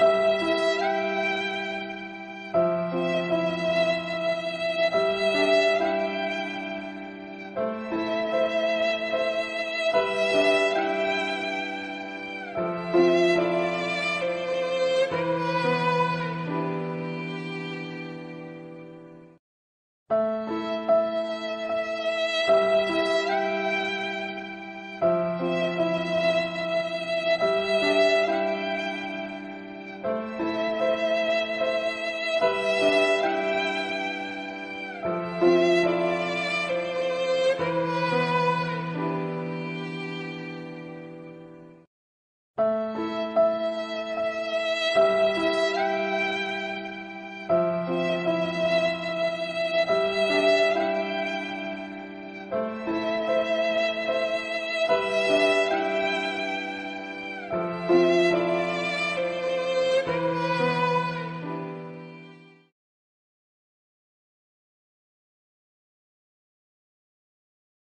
Música